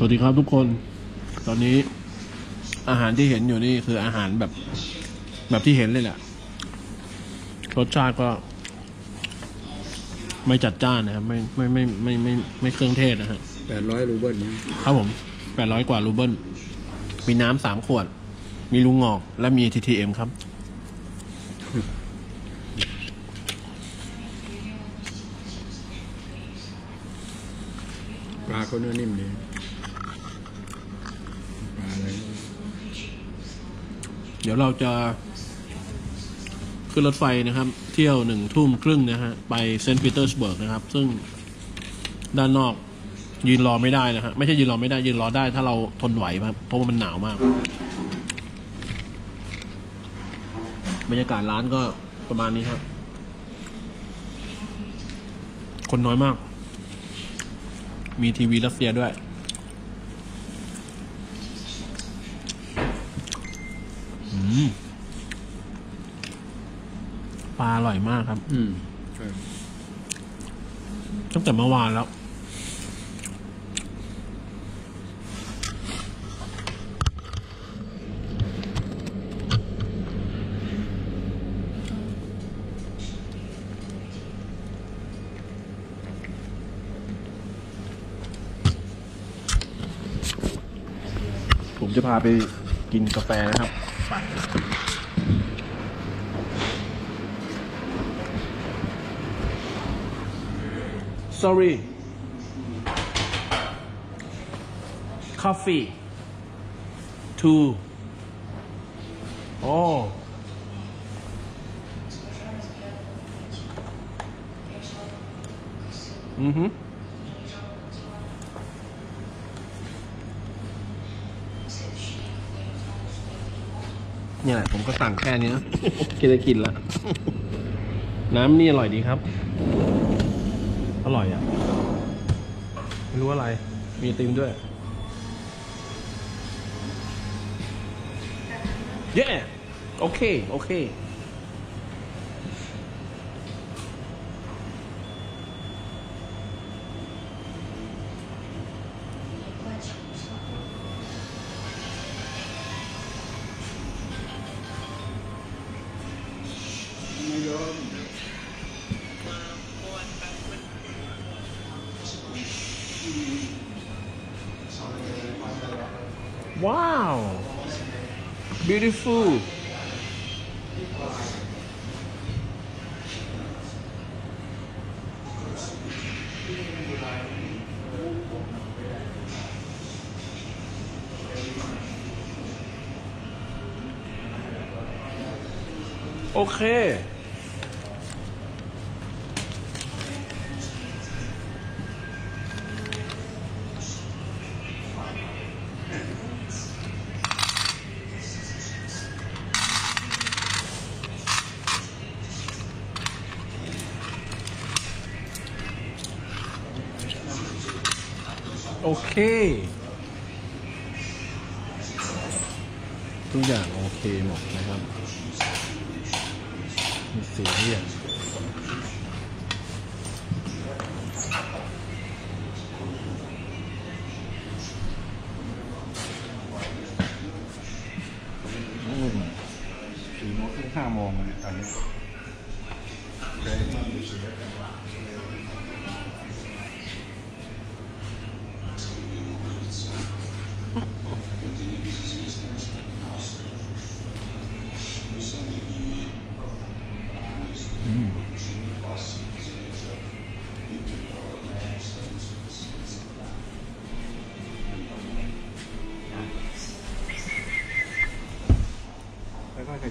สวัสดีครับทุกคน ตอนนี้อาหารที่เห็นอยู่นี่คืออาหารแบบ แบบที่เห็นเลยแหละ รสชาติก็ ไม่จัดจ้านนะครับ ไม่ไม่ไม่ไม่ไม่ไม่ไม่เครื่องเทศนะฮะแปดร้อยรูเบิลเนี่ยครับผมแปดร้อยกว่ารูเบิลมีน้ำสามขวด มีลุงงอก และมี TTM ครับ ปลาเขาเนื้อนิ่มดีปลาอะไร เดี๋ยวเราจะขึ้นรถไฟนะครับ เที่ยวหนึ่งทุ่มครึ่งนะฮะ ไปเซนต์ปีเตอร์สเบิร์กนะครับ ซึ่งด้านนอกยืนรอไม่ได้นะฮะ ไม่ใช่ยืนรอไม่ได้ ยืนรอได้ถ้าเราทนไหวครับเพราะว่ามันหนาวมาก บรรยากาศร้านก็ประมาณนี้ครับ คนน้อยมาก มีทีวีรัสเซียด้วย อืม ปลาอร่อยมากครับ อืมใช่ตั้งแต่เมื่อวานแล้ว ผมจะพาไปกินกาแฟนะครับ sorry coffee two oh อือฮึเนี่ยแหละผมก็สั่งแค่นี้นะ กินได้กินล้วน้ำนี่อร่อยดีครับ อร่อยอะ ไม่รู้อะไร มีติมด้วย เย้ โอเค โอเค ว้าว beautiful โโอเค ทุกอย่างโอเคหมดนะครับ มีสีเรียน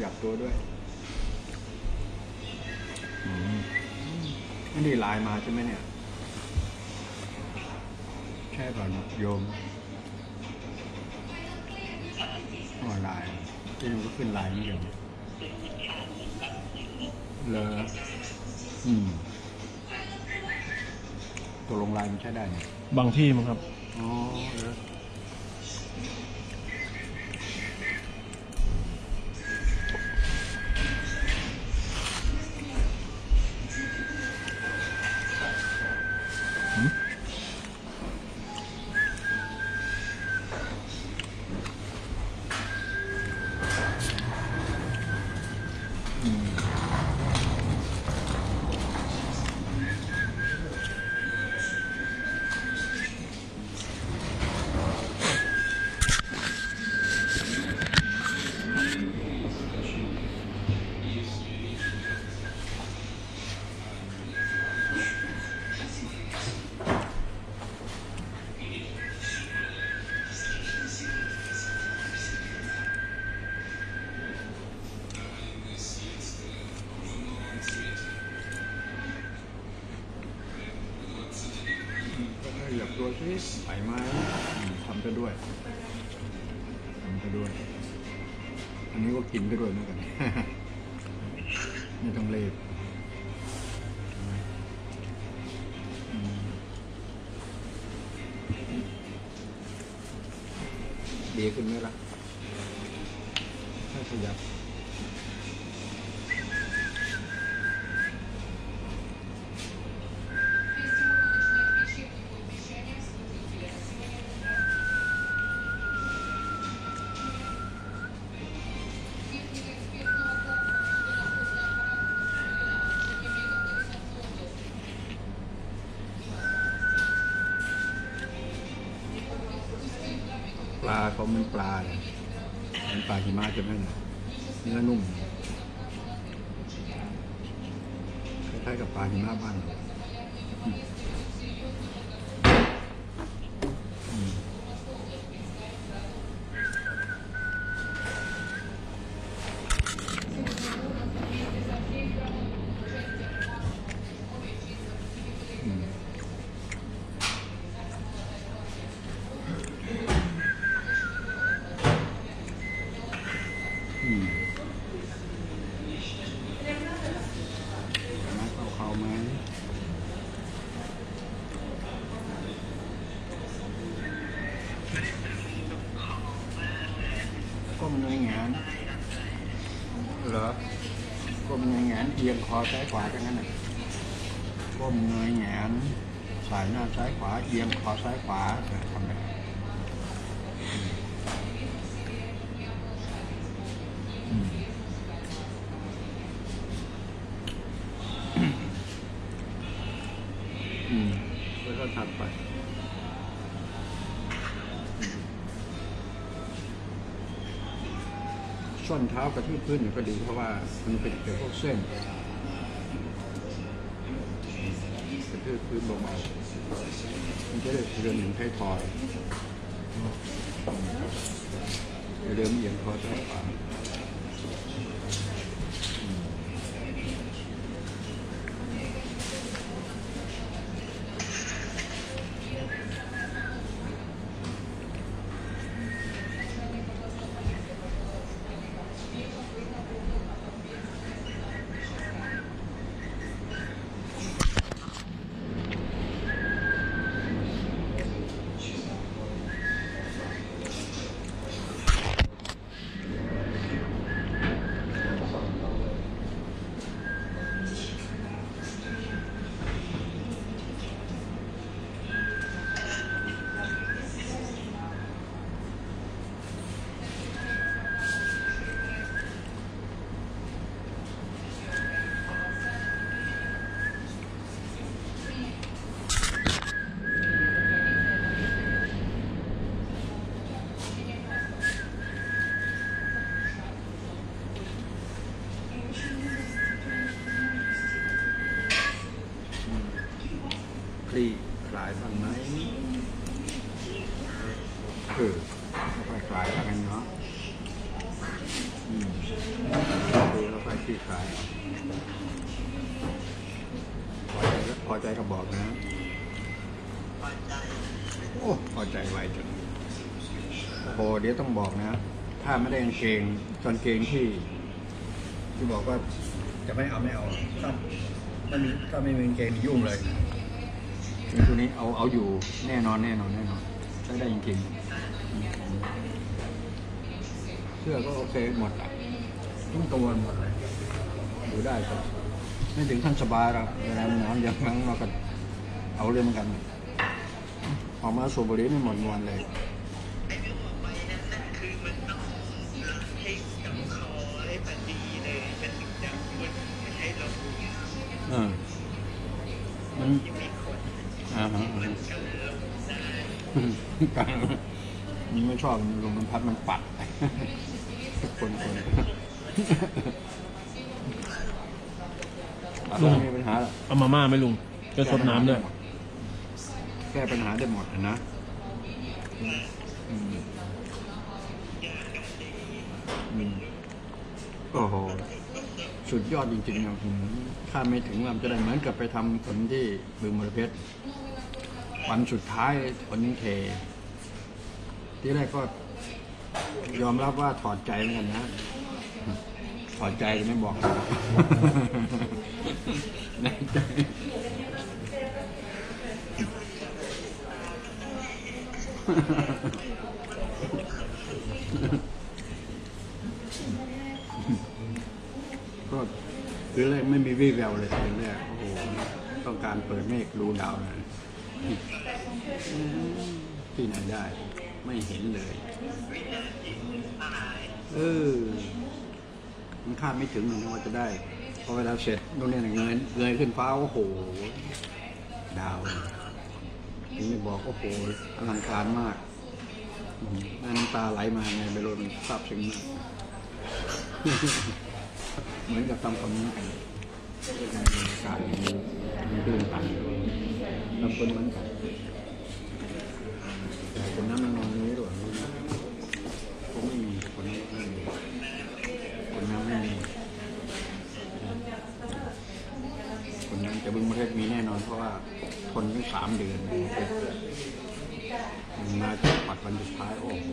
ยับตัวด้วยไม่ได้ไลน์มาใช่ไหมเนี่ย ใช่ป่ะโยมออนไลน์ที่มันก็ขึ้นไลน์นี่กันเลยอืมตัวลงไลน์มันใช้ได้เนี่ยบางที่มั้งครับ อ๋อ ก็กินไปด้วยเหมือนกัน ไม่ต้องเลบดีขึ้นไหมล่ะถ้าขยับ ลาเขามันปลาเนี่ยมันปลาหิมะจะไหมเนี่ยเนื้อนุ่มคล้ายๆกับปลาหิมะบ้านเราอืมอืมอืม อืมมาเข้าเขาไหมก้มเงยแงนเหรอก้มเงยแงนเอซ้ายขวาจังนั้นน่ะก้มเงยแงนสายหน้าซ้ายขวาเอียงคอซ้ายขวาทำไปอืมอืมแล้วก็ถัดไปส้นเท้ากระทืบพื้นก็ดีเพราะว่ามันเป็นเกี่ยวพวกเส้น ระทืบพื้นเบาๆมันจะได้เรือนหนึ่งไทยทอยอย่าเดิมเอียงคอซ้ายขวาคลี่คลายบ้างไหมเออค่อยๆคลายบ้างกันเนาะอืมดูแล้วค่อยคลี่คลายพอใจก็พอใจก็บอกนะ โอ้พอใจไวจังโอ้โหเดี๋ยวต้องบอกนะ ถ้าไม่ได้กางเกงกางเกงที่ ที่บอกว่าจะไม่เอาไม่เอาถ้าถ้ามีถ้าไม่มีกางเกงยุ่งเลยกางเงตัวนี้เอาเอาอยู่แน่นอนแน่นอนแน่นอนใช้ได้จริงๆอืมเสื้อก็โอเคหมดอะทุกตัวหมดเลยดูได้ครับไม่ถึงขั้นสบายหรอกเวลาหนาวอย่างนั้นเราก็เอาเรื่องเหมือนกัน ออกมาสูบบุหรี่นี่หมดมวนเลยไอ้ที่ออกไปนั่นนั่นคือมันต้องล้างให้กับคอให้พอดีเลยมันถึงจะมันไม่ให้เราเออมันที่มีคนอ่าฮะอ่าฮะกันลงได้กลางมันไม่ชอบลมมันพัดมันปัดคนคนอะไรไม่มีปัญหาหรอกเอามาม่าไหมลุงจะสดน้ำด้วยแก้ปัญหาได้หมดนะโอ้โหสุดยอดจริงๆนะผมคาดไม่ถึงว่าจะได้เหมือนกับไปทำผลที่บึงมรเพชรควันสุดท้ายคนนี้เท ที่แรกก็ยอมรับว่าถอดใจเหมือนกันนะ ถอดใจไม่บอกแน่ใจ ก็คือแรกไม่มีวี่แววเลยคือแรกโอ้โหต้องการเปิดเมฆดูดาวเลยที่ไหนได้ ไม่เห็นเลย เออ มันคาดไม่ถึงเลยนะว่าจะได้ พอเวลาเสร็จตรงนี้เงยเงยขึ้นฟ้าโอ้โห ดาว นี่ไม่บอกโอ้โหอลังการมากน้ำตาไหลมาไงไม่รู้มันซาบซึ้งมากเหมือนกับทำคำนี้กันการเดินตื่นตันทำคนเหมือนกันแต่คนนั้นมันนอนนี้ด้วยผมไม่มีคนนั้นไม่มีคนนั้นไม่มีคนนั้นจะบึงประเทศมีแน่นอนเพราะว่าทนถึงสามเดือนมันมาจากปัดวันสุดท้ายโอ้โห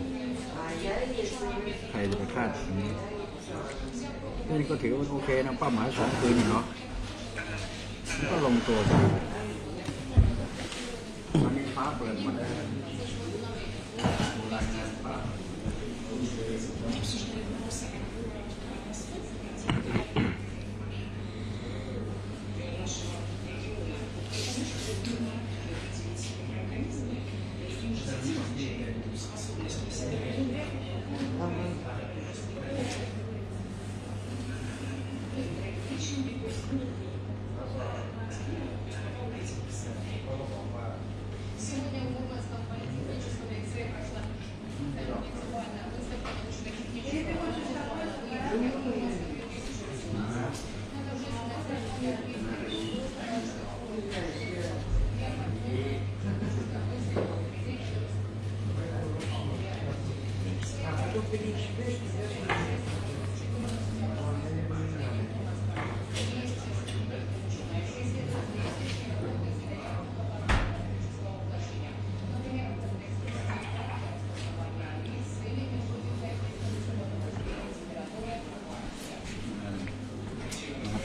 ใครจะไปคาดถึง นี่ก็ ถือว่าโอเคนะเป้าหมายสองคืนเนาะมันก็ลงตัวดีวันนี้ฟ้าเปิดมาแล้วรายงานฟ้า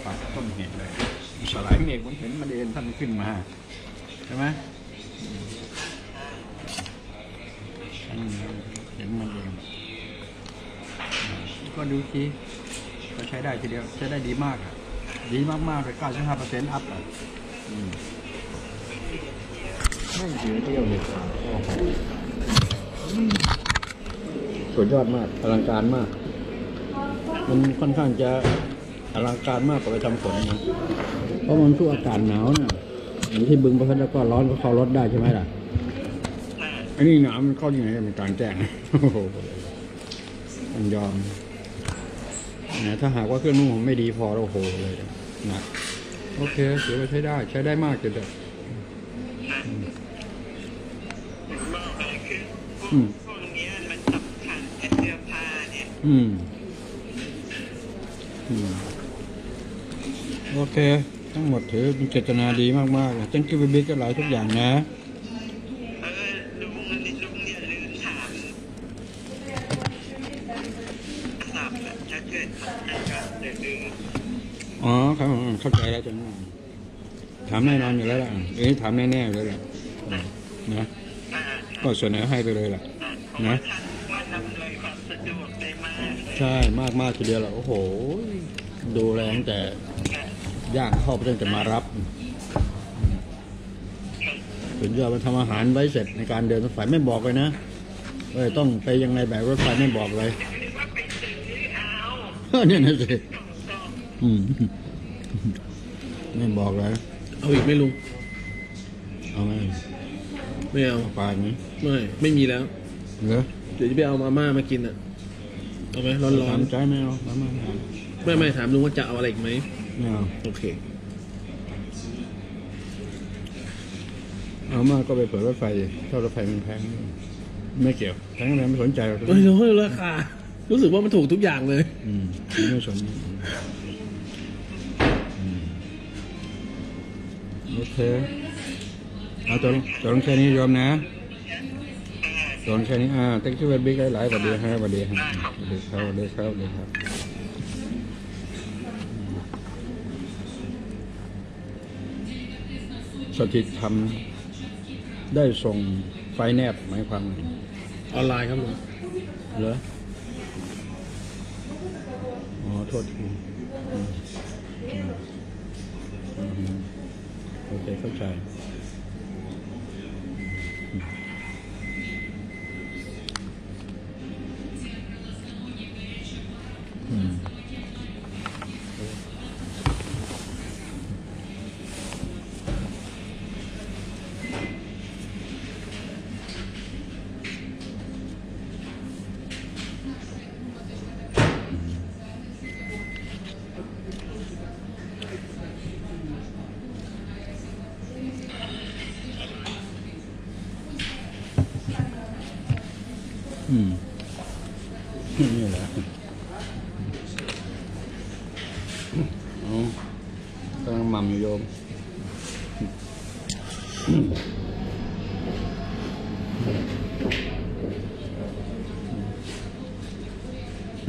ปักต้นเหตุเลย สลายเมันเห็นมันเอ็นท่านขึ้นมาใช่ไหมเห็นมันเองก็ดูทีก็ใช้ได้ทีเดียวใช้ได้ดีมากอะดีมากๆเลย95เปอร์เซ็นต์อัพอะไม่เสียเที่ยวเลยสุดยอดมากอลังการมาก มันค่อนข้างจะอลังการมากกว่าไปทำฝนนะ ราะมันสู้อากาศหนาวนะ่ะอย่างที่บึงประพัดแล้วก็ร้อนก็เข้ารถได้ใช่ไหมล่ะอันนี้หนาวมันเข้ายังไงมันกลางแจ้งโอ้โหมันยอมนะถ้าหากว่าเครื่องนุ่งผมไม่ดีพอโอ้โหเลยนะโอเคถือว่าใช้ได้ ใช้ได้มากจนเลยคือพวกอืมพวกเนี้มันสำคัญแค่เสื้อผ้าเนี่ยอืมอืม โอเค ทั้งหมดถือเป็นเจตนาดีมากๆเลยจังกิวบิ๊กก็หลายทุกอย่างนะอ๋อครับเข้าใจแล้วจังถามแน่นอนอยู่แล้วล่ะเอันนี้ถามแน่ๆอยู่แล้วล่ะนะก็เสนอให้ไปเลยล่ะนะใช่มากมากทีเดียวแหละโอ้โห ดูแลตั้งแต่ ย่างเข้าไปตั้งแต่มารับสุดยอดมันทำอาหารไว้เสร็จในการเดินรถไฟไม่บอกเลยนะเอ้ยต้องไปยังไงแบบรถไฟไม่บอกเลยว่าไปซื้อเอาเนี่ยนะสิของกองอืมไม่บอกเลยเอาอีกไหม่ลุงเอาไหมไม่เอาเอาปลาไหมไม่ไม่มีแล้วเหรอเดี๋ยวจะไปเอามาม่ามากินอะเอาไหมร้อนตามใจไม่เอามามาเอาๆไม่ไม่ถามลุงว่าจะเอาอะไรอีกไหม ไม่เอาโอเคเอามาก็ไปเปิดรถไฟถ้ารถไฟมันแพง ไม่เกี่ยวแพงอะไรไม่สนใจหรอกเฮ้ยเฮ้ยราคารู้สึกว่ามันถูกทุกอย่างเลย อืมไม่สนอืมโอเคเอาตัวตัวลงแค่นี้โยมนะตัวลงแค่นี้อ่าตั้งชื่อเป็นบิ๊กหลายๆสวัสดีครับสวัสดีครับสวัสดีครับสวัสดีครับสวัสดีครับ สถิตทำได้ส่งไฟแนบหมายความไงออนไลน์ครับลุงเหรออ๋อโทษทีอืมอืมอืมโอเคเข้าใจอืม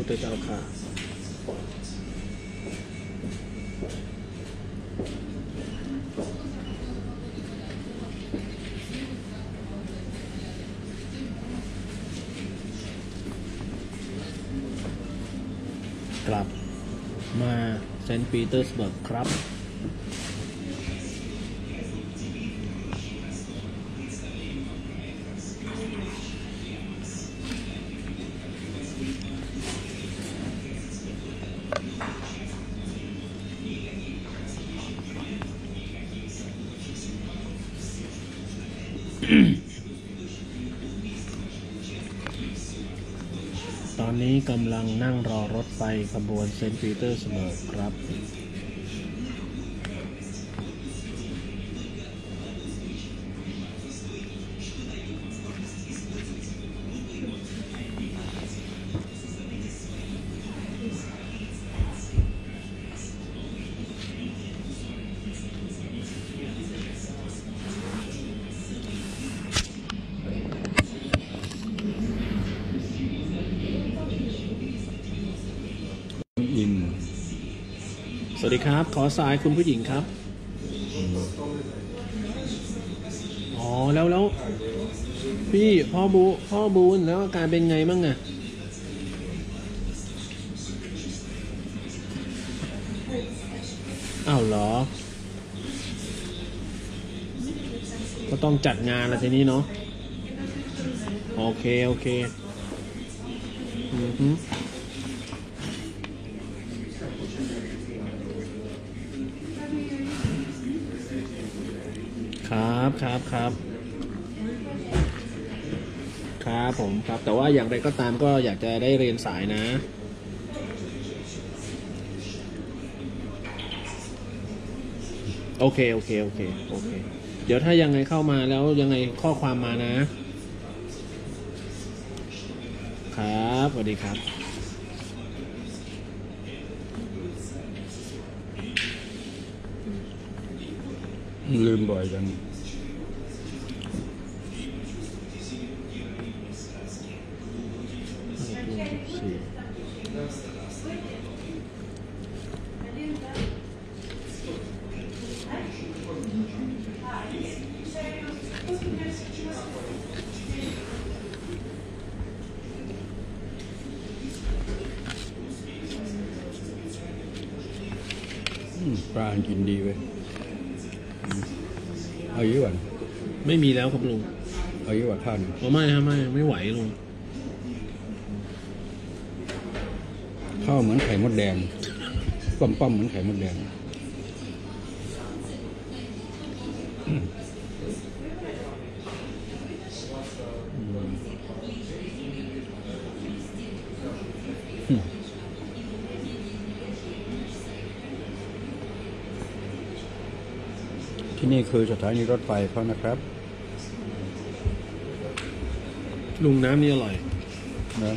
พุทธเจ้าค่ะกลับมาเซนต์ปีเตอร์สเบิร์กครับ นี้กำลังนั่งรอรถไฟขบวนเซนต์ปีเตอร์สเบิร์กครับ วัสดีครับ ขอสายคุณผู้หญิงครับ อ๋อ แล้วแล้วพี่พ่อบูพ่อบูนแล้วอาการเป็นไงบ้างอะอ้าวเหรอ ก็ต้องจัดงานละทีนี้เนาะ โอเค โอเค อือฮึ ครับครับครับครับผมครับแต่ว่าอย่างไรก็ตามก็อยากจะได้เรียนสายนะโอเคโอเคโอเคโอเค เดี๋ยวถ้ายังไงเข้ามาแล้วยังไงข้อความมานะ ครับสวัสดีครับ ลืมบ่อยจัง ปลากินดีเว้ยอืมเอาเยอะกว่าไม่มีแล้วครับลุงเอาเยอะกว่าข้าวหนึ่งอ๋อไม่ครับไม่ไม่ไหวลุงข้าวเหมือนไข่มดแดงป้อมป้อมๆเหมือนไข่มดแดง ที่นี่คือสถานีรถไฟเขานะครับลุงน้ำนี่อร่อยนะ